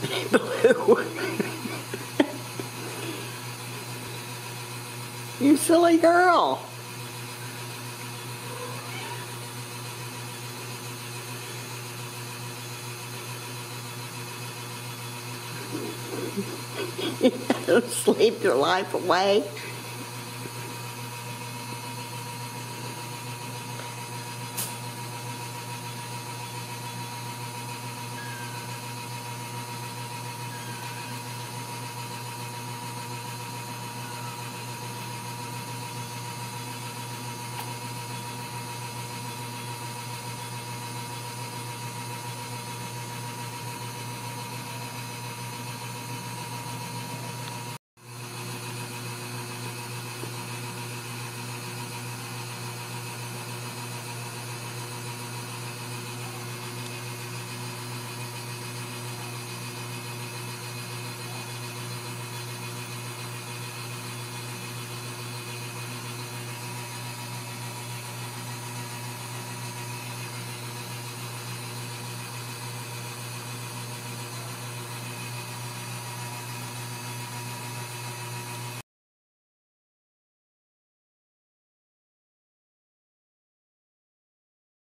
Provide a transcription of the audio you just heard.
You silly girl. Sleep your life away.